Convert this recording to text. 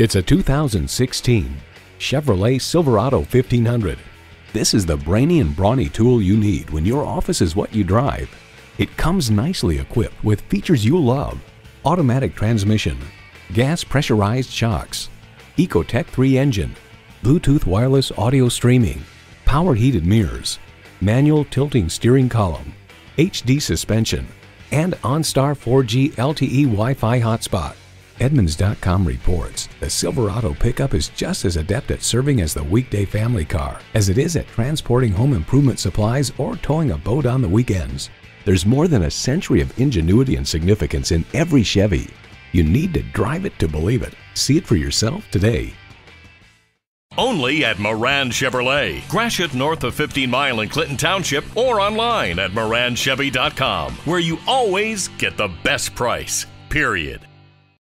It's a 2016 Chevrolet Silverado 1500. This is the brainy and brawny tool you need when your office is what you drive. It comes nicely equipped with features you love. Automatic transmission, gas pressurized shocks, Ecotec 3 engine, Bluetooth wireless audio streaming, power heated mirrors, manual tilting steering column, HD suspension, and OnStar 4G LTE Wi-Fi hotspot. Edmunds.com reports the Silverado pickup is just as adept at serving as the weekday family car as it is at transporting home improvement supplies or towing a boat on the weekends. There's more than a century of ingenuity and significance in every Chevy. You need to drive it to believe it. See it for yourself today. Only at Moran Chevrolet, Gratiot north of 15 Mile in Clinton Township, or online at moranchevy.com, where you always get the best price. Period.